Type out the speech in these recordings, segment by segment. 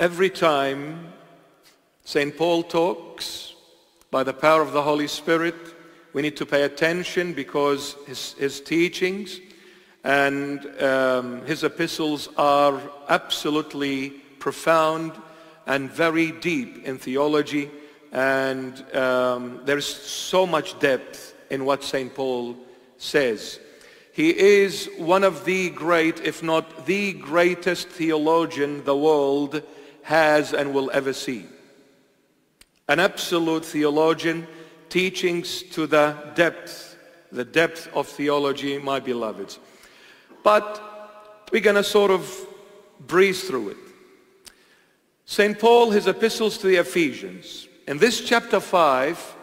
Every time St. Paul talks by the power of the Holy Spirit, we need to pay attention because his, his teachings and um, his epistles are absolutely profound and very deep in theology and um, there's so much depth in what St. Paul says. He is one of the great, if not the greatest theologian the world has and will ever see. An absolute theologian, teachings to the depth, the depth of theology, my beloveds. But we're going to sort of breeze through it. St. Paul, his epistles to the Ephesians. In this chapter 5,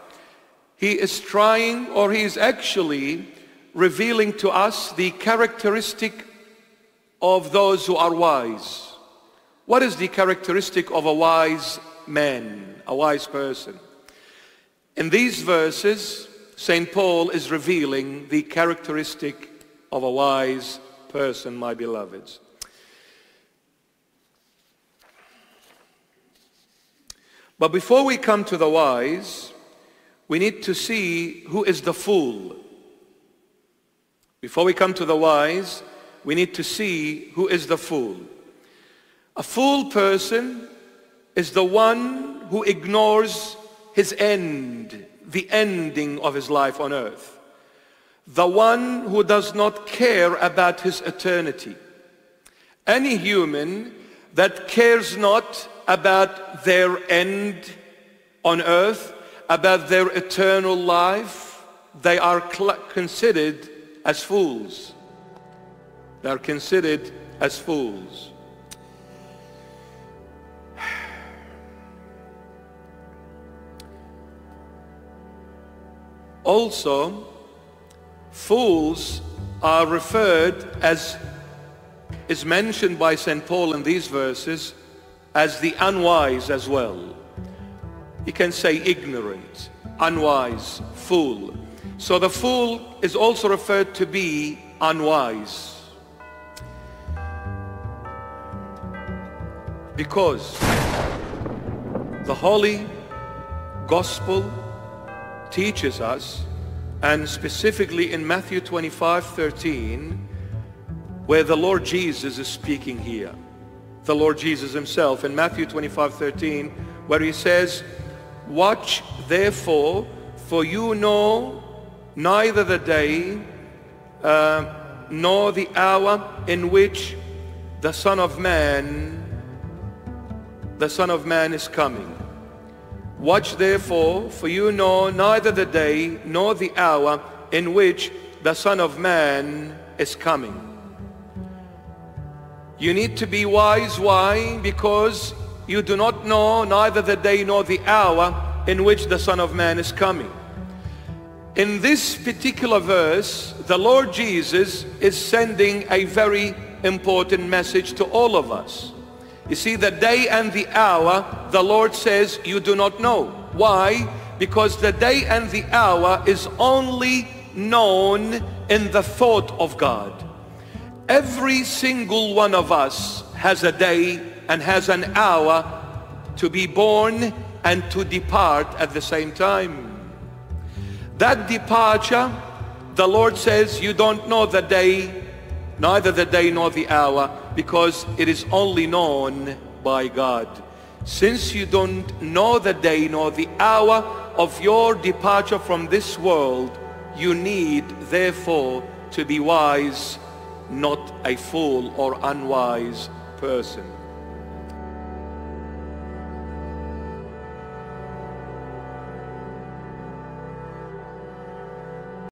he is trying, or he is actually revealing to us the characteristic of those who are wise. What is the characteristic of a wise man, a wise person? In these verses, St. Paul is revealing the characteristic of a wise person, my beloveds. But before we come to the wise, we need to see who is the fool. Before we come to the wise, we need to see who is the fool. A fool person is the one who ignores his end, the ending of his life on earth. The one who does not care about his eternity. Any human that cares not about their end on earth, about their eternal life, they are considered as fools. They are considered as fools. Also, fools are referred as is mentioned by St. Paul in these verses as the unwise as well. You can say ignorant, unwise, fool. So the fool is also referred to be unwise. Because the Holy Gospel teaches us, and specifically in Matthew 25, 13, where the Lord Jesus is speaking here the Lord Jesus himself in Matthew 25, 13, where he says, Watch therefore, for you know neither the day uh, nor the hour in which the Son of Man, the Son of Man is coming. Watch therefore, for you know neither the day nor the hour in which the Son of Man is coming. You need to be wise. Why? Because you do not know neither the day nor the hour in which the Son of Man is coming. In this particular verse, the Lord Jesus is sending a very important message to all of us. You see, the day and the hour, the Lord says you do not know. Why? Because the day and the hour is only known in the thought of God. Every single one of us has a day and has an hour to be born and to depart at the same time. That departure, the Lord says, you don't know the day, neither the day nor the hour, because it is only known by God. Since you don't know the day nor the hour of your departure from this world, you need, therefore, to be wise not a fool or unwise person.